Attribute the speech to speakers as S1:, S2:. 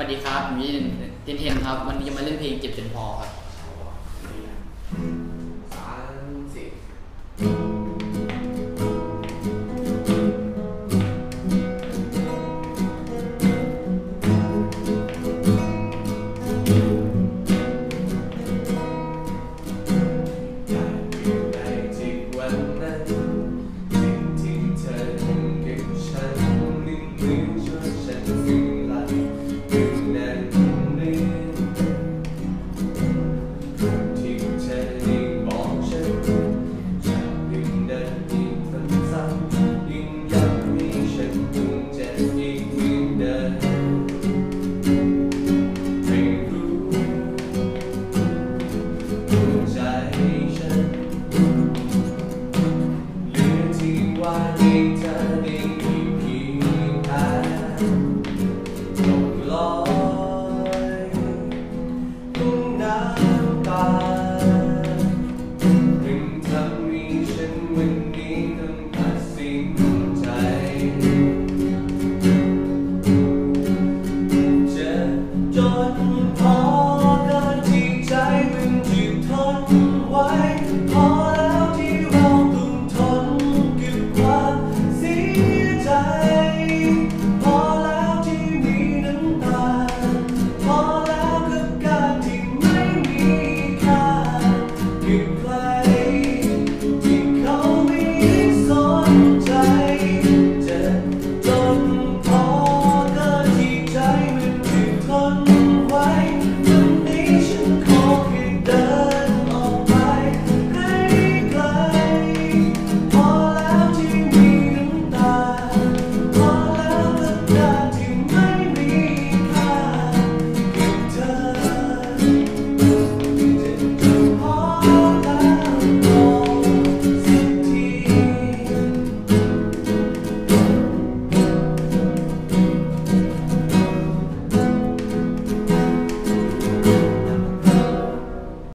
S1: สวัสดีครับผมยินเทนเทนครับ วันนี้จะมาเล่นเพลงเจ็บจนพอครับ dream.